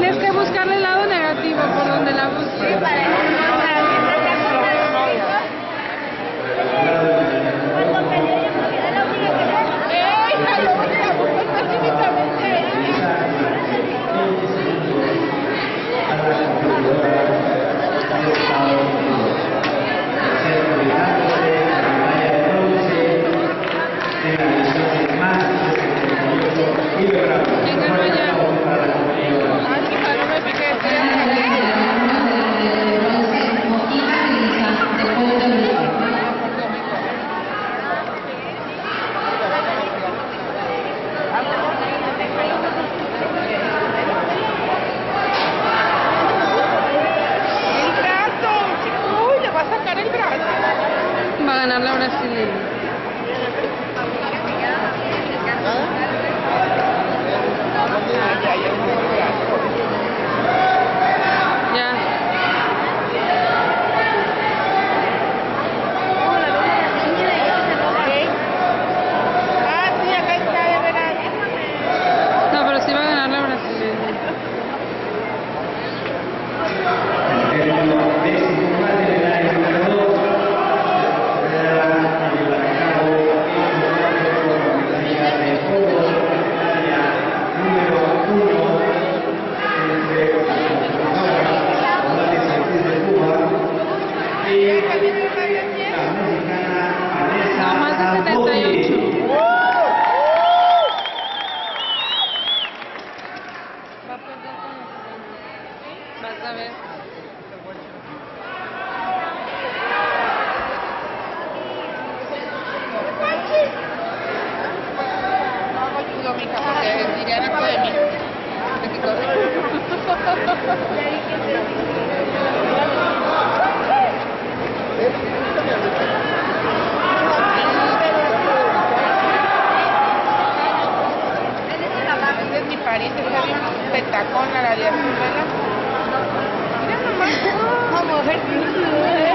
que buscarle el lado negativo por donde la busque. Venga, pariente, está bien petacona la de 他们还只是。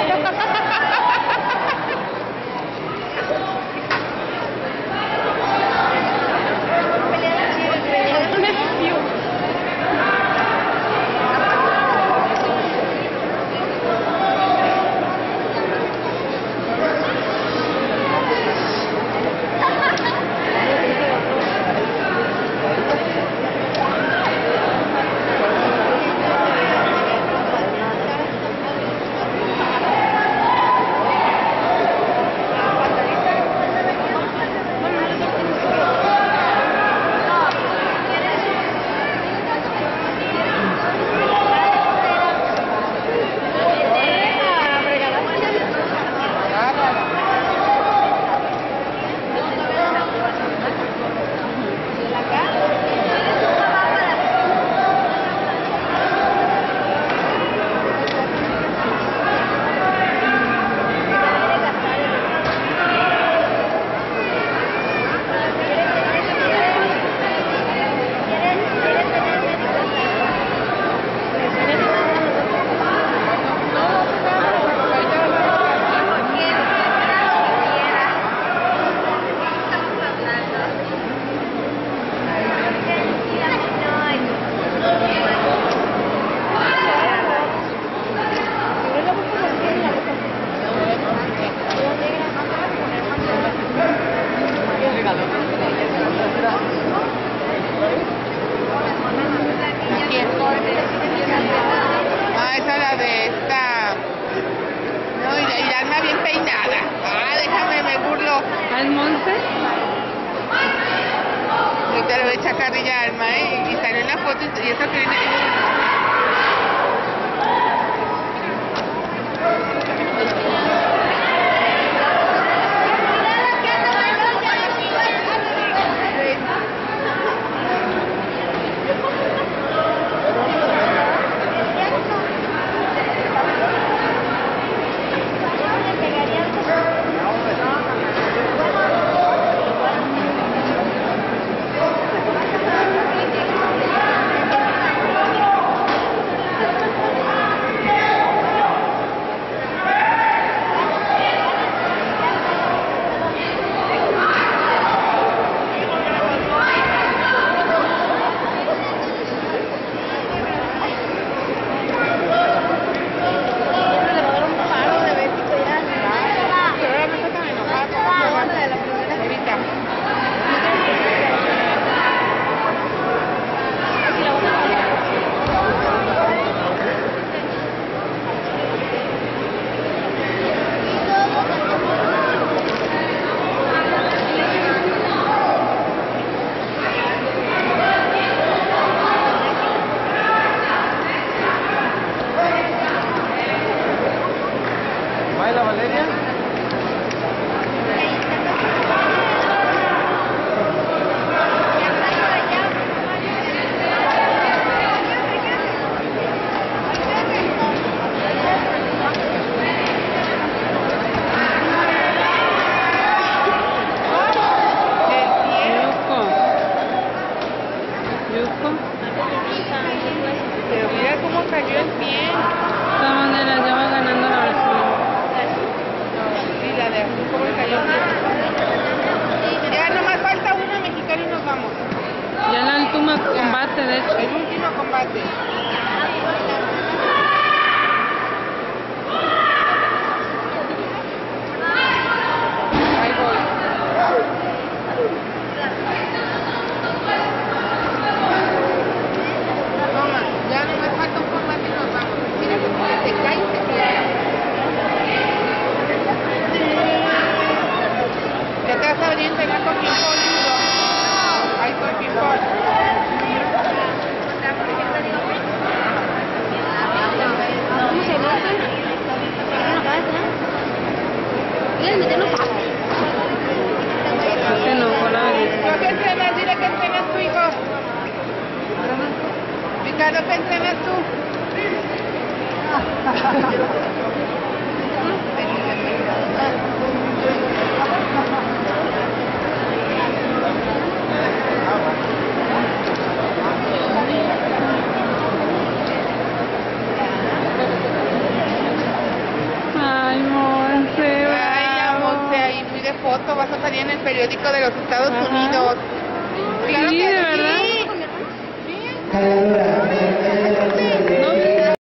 ¿Al Monte? Ahorita le voy a echar carrilla ¿eh? Y salió en la foto y eso que viene. Gracias. foto, vas a salir en el periódico de los Estados Ajá. Unidos. Claro que, de verdad. Sí.